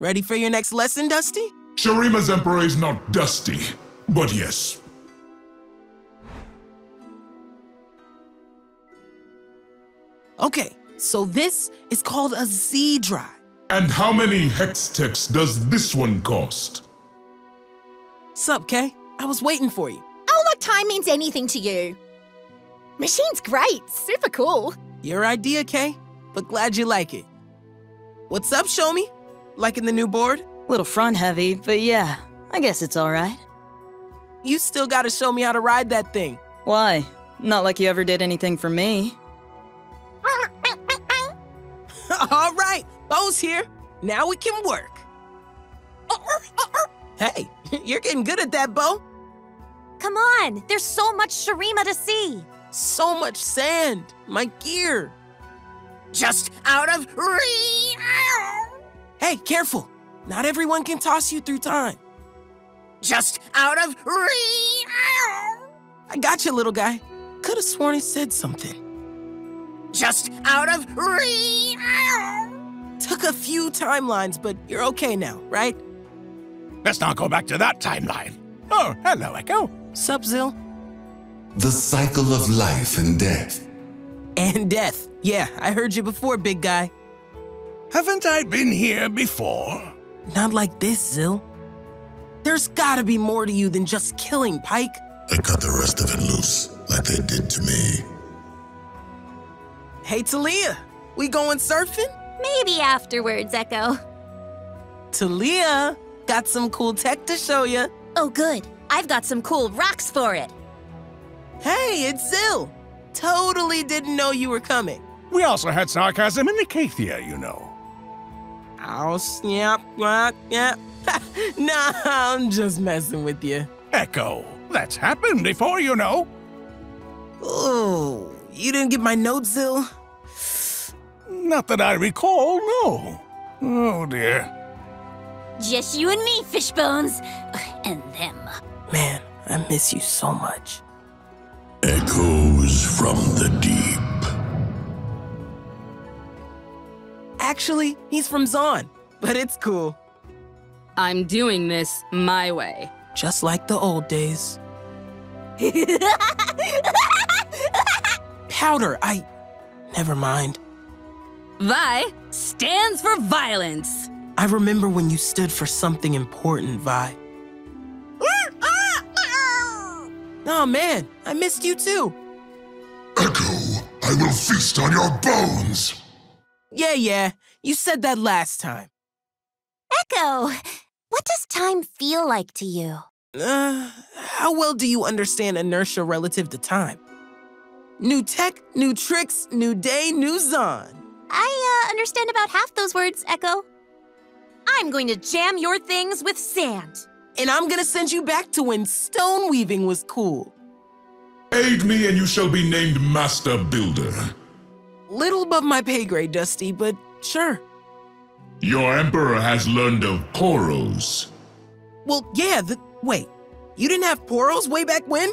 Ready for your next lesson, Dusty? Shurima's emperor is not dusty, but yes. Okay, so this is called a Z drive. And how many hextechs does this one cost? Sup, Kay? I was waiting for you. Oh, like time means anything to you. Machine's great, super cool. Your idea, Kay, but glad you like it. What's up, show me? Liking the new board? Little front heavy, but yeah, I guess it's alright. You still gotta show me how to ride that thing. Why? Not like you ever did anything for me. All right, Bo's here. Now we can work. Hey, you're getting good at that, Bo. Come on, there's so much Shurima to see. So much sand. My gear. Just out of reach. Hey, careful. Not everyone can toss you through time. Just out of reach. I got you, little guy. Could have sworn he said something. Just out of reach. Took a few timelines, but you're okay now, right? Let's not go back to that timeline. Oh, hello, Ekko. Sup, Zil? The cycle of life and death. And death. Yeah, I heard you before, big guy. Haven't I been here before? Not like this, Zil. There's gotta be more to you than just killing Pyke. They cut the rest of it loose, like they did to me. Hey, Taliyah, we going surfing? Maybe afterwards, Ekko. Taliyah, got some cool tech to show you. Oh, good. I've got some cool rocks for it. Hey, it's Zil. Totally didn't know you were coming. We also had sarcasm in the Acacia, you know. Oh, snap, snap, snap. nah, I'm just messing with you. Ekko, that's happened before, you know. Oh, you didn't get my note, Zil? Not that I recall, no. Oh, dear. Just you and me, Fishbones. And them. Man, I miss you so much. Echoes from the deep. Actually, he's from Zaun, but it's cool. I'm doing this my way. Just like the old days. Powder, I. Never mind. Vi stands for violence. I remember when you stood for something important, Vi. Oh man, I missed you too. Ekko, I will feast on your bones! Yeah, yeah, you said that last time. Ekko, what does time feel like to you? Uh, how well do you understand inertia relative to time? New tech, new tricks, new day, new Zaun. I uh, understand about half those words, Ekko. I'm going to jam your things with sand. And I'm gonna send you back to when stone weaving was cool. Aid me and you shall be named Master Builder. Little above my pay grade, Dusty, but sure. Your Emperor has learned of Poros. Well, yeah, the. Wait, you didn't have Poros way back when?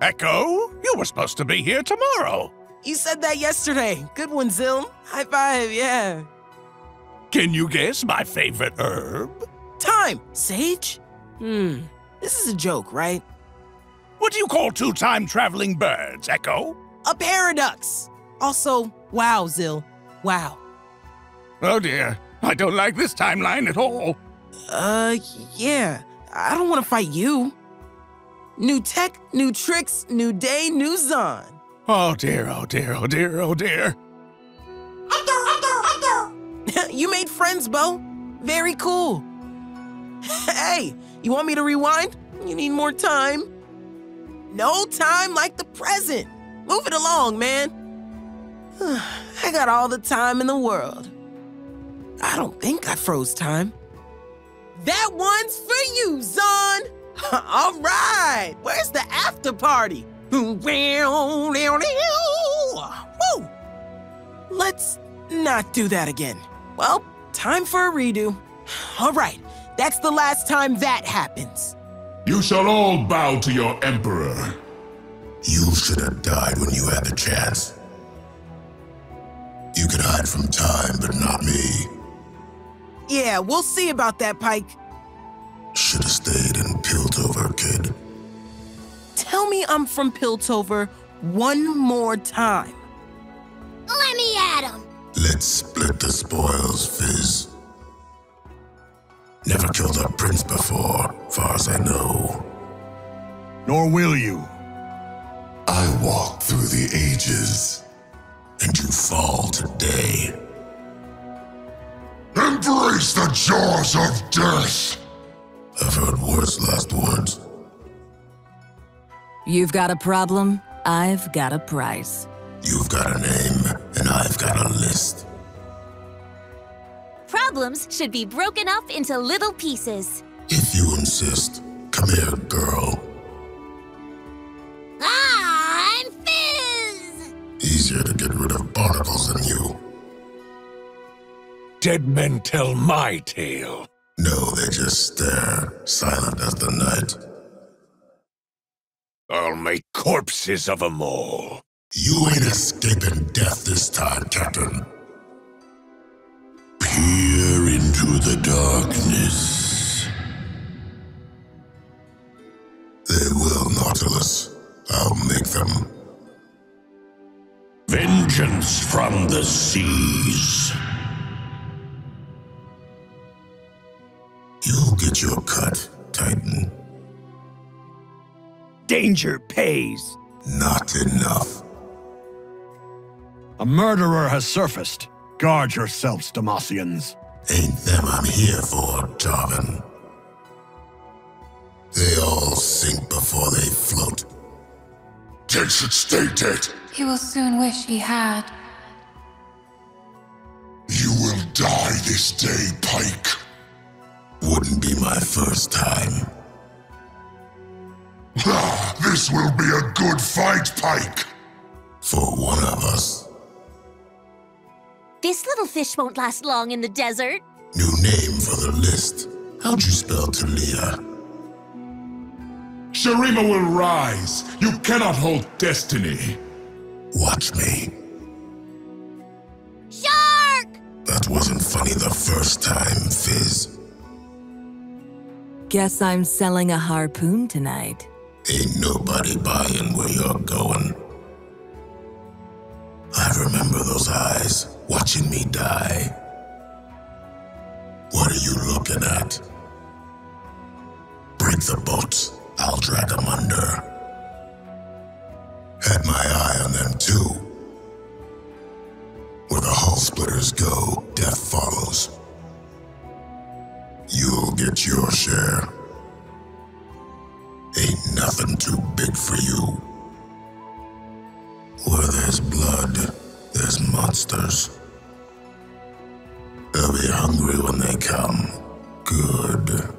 Ekko, you were supposed to be here tomorrow. You said that yesterday. Good one, Zil. High five, yeah. Can you guess my favorite herb? Time! Sage? Hmm. This is a joke, right? What do you call two time traveling birds, Ekko? A paradox! Also, wow, Zil. Wow. Oh dear, I don't like this timeline at all. Uh, yeah. I don't want to fight you. New tech, new tricks, new day, new Zaun. Oh dear, oh dear, oh dear, oh dear. you made friends, Bo. Very cool. Hey, you want me to rewind? You need more time? No time like the present. Move it along, man. I got all the time in the world. I don't think I froze time. That one's for you, Zaun. all right, where's the after party? Woo! Let's not do that again. Well, time for a redo. All right, that's the last time that happens. You shall all bow to your Emperor. You should have died when you had the chance. You can hide from time, but not me. Yeah, we'll see about that, Pyke. Should've stayed in Piltover, kid. Tell me I'm from Piltover one more time. Let me at him. Let's split the spoils, Fizz. Never killed a prince before, far as I know. Nor will you. I walk through the ages, and you fall today. Embrace the jaws of death! I've heard worse last words. You've got a problem, I've got a price. You've got a name, and I've got a list. Problems should be broken up into little pieces. If you insist, come here, girl. Ah, I'm Fizz! Easier to get rid of barnacles than you. Dead men tell my tale. No, they just stare, silent as the night. I'll make corpses of 'em all. You ain't escaping death this time, Captain. Peer into the darkness. They will, Nautilus. I'll make them. Vengeance from the seas. You'll get your cut, Titan. Danger pays. Not enough. A murderer has surfaced. Guard yourselves, Demacians. Ain't them I'm here for, Jarvan. They all sink before they float. Dead should stay dead. He will soon wish he had. You will die this day, Pyke. Wouldn't be my first time. This will be a good fight, Pyke. For one of us. This little fish won't last long in the desert. New name for the list. How'd you spell Taliyah? Shurima will rise. You cannot hold destiny. Watch me. Shark! That wasn't funny the first time, Fizz. Guess I'm selling a harpoon tonight. Ain't nobody buying where you're going. I remember those eyes watching me die. What are you looking at? Break the boats. I'll drag them under. Had my eye on them too. Where the hull splitters go, death follows. You'll get your share. Ain't nothing too big for you. Where there's blood, there's monsters. They'll be hungry when they come. Good.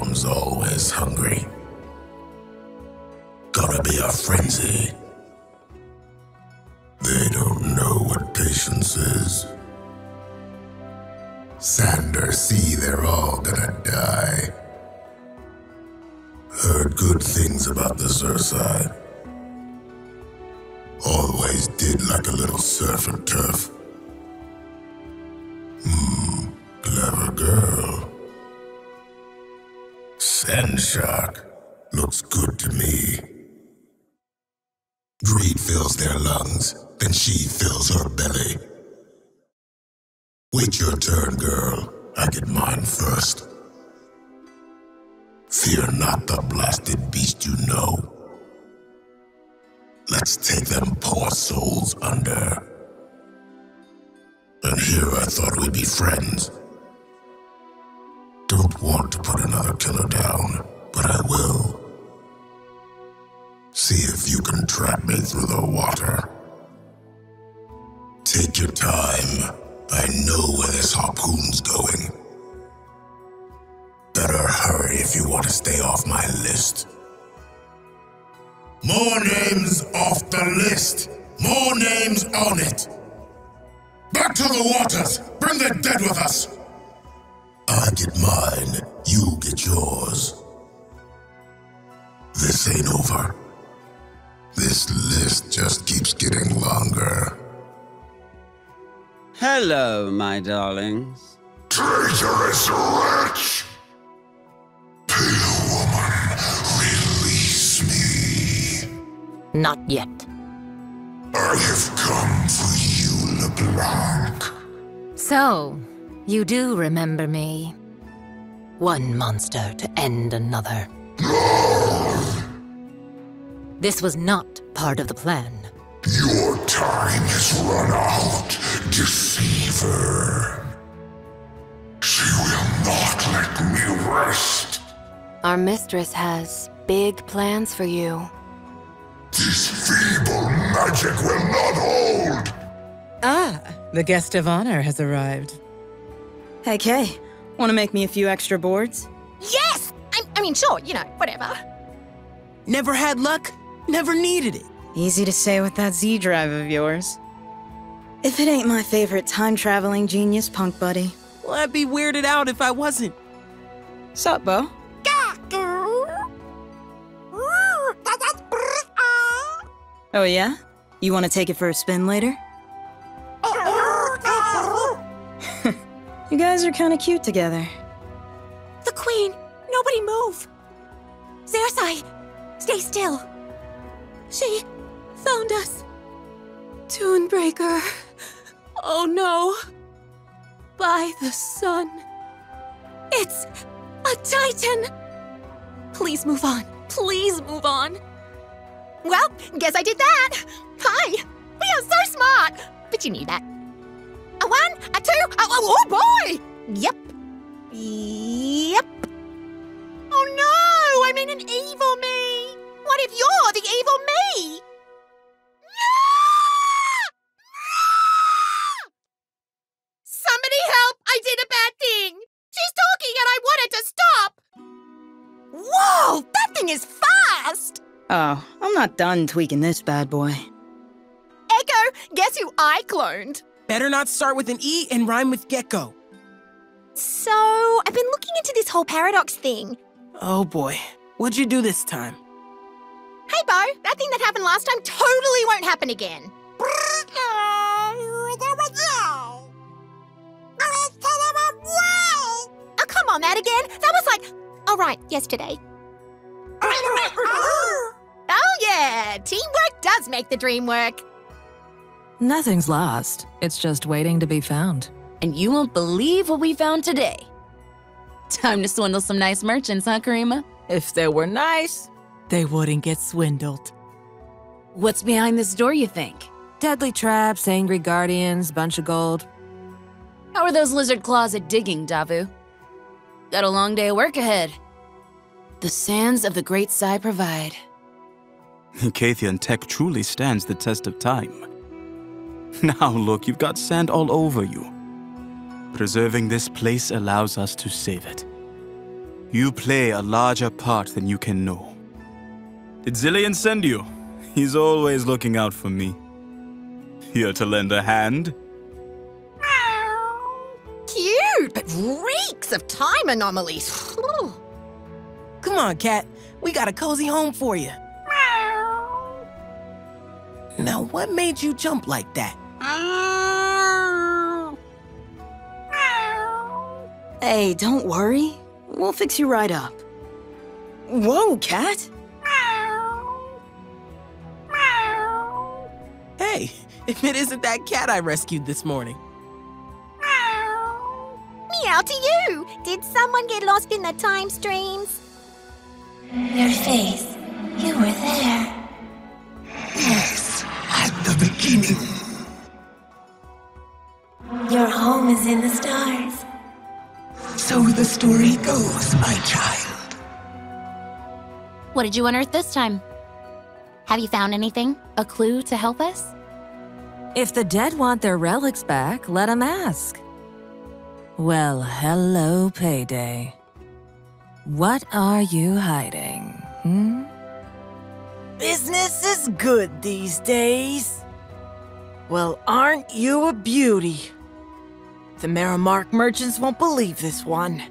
Swarm's always hungry. Gotta be a frenzy. They don't know what patience is. Sander, see, they're all gonna die. Heard good things about the Xer'sai. Always did like a little surf and turf. Hmm, clever girl. Sand shark looks good to me. Greed fills their lungs, then she fills her belly. Wait your turn, girl. I get mine first. Fear not the blasted beast you know. Let's take them poor souls under. And here I thought we'd be friends. Put another killer down, but I will. See if you can trap me through the water. Take your time. I know where this harpoon's going. Better hurry if you want to stay off my list. More names off the list. More names on it. Back to the waters. Bring the dead with us. I get mine, you get yours. This ain't over. This list just keeps getting longer. Hello, my darlings. Traitorous wretch! Pale woman, release me. Not yet. I have come for you, LeBlanc. So, you do remember me. One monster to end another. This was not part of the plan. Your time has run out, deceiver. She will not let me rest. Our mistress has big plans for you. This feeble magic will not hold. Ah, the guest of honor has arrived. Hey, Kay. Want to make me a few extra boards? Yes! I, I mean, sure, you know, whatever. Never had luck, never needed it. Easy to say with that Z drive of yours. If it ain't my favorite time traveling genius, punk buddy. Well, I'd be weirded out if I wasn't. Sup, Bo? Oh, yeah? You want to take it for a spin later? You guys are kind of cute together. The queen! Nobody move! Xer'sai! Stay still! She found us. Dunebreaker. Oh no. By the sun. It's a titan! Please move on. Please move on. Well, guess I did that. Hi. We are so smart. But you knew that. One, a two, a, oh, oh boy! Yep. Yep. Oh no! I mean an evil me! What if you're the evil me? Somebody help! I did a bad thing! She's talking and I wanted to stop! Whoa! That thing is fast! Oh, I'm not done tweaking this bad boy. Ekko, guess who I cloned? Better not start with an E and rhyme with gecko. So, I've been looking into this whole paradox thing. Oh boy, what'd you do this time? Hey, Bo, that thing that happened last time totally won't happen again. Oh, come on, that again? That was like, all right, yesterday. oh, yeah, teamwork does make the dream work. Nothing's lost. It's just waiting to be found. And you won't believe what we found today. Time to swindle some nice merchants, huh, Karima? If they were nice, they wouldn't get swindled. What's behind this door, you think? Deadly traps, angry guardians, bunch of gold. How are those lizard claws at digging, Davu? Got a long day of work ahead. The sands of the Great Sai provide. Cathian tech truly stands the test of time. Now look, you've got sand all over you. Preserving this place allows us to save it. You play a larger part than you can know. Did Zilean send you? He's always looking out for me. Here to lend a hand? Cute, but reeks of time anomalies. Come on, cat. We got a cozy home for you. Now, what made you jump like that? Hey, don't worry. We'll fix you right up. Whoa, cat! Hey, if it isn't that cat I rescued this morning. Meow to you! Did someone get lost in the time streams? Your face. You were there. Yes, at the beginning. Home is in the stars. So the story goes, my child. What did you unearth this time? Have you found anything? A clue to help us? If the dead want their relics back, let them ask. Well, hello, Payday. What are you hiding, hmm? Business is good these days. Well, aren't you a beauty? The Merrimark merchants won't believe this one.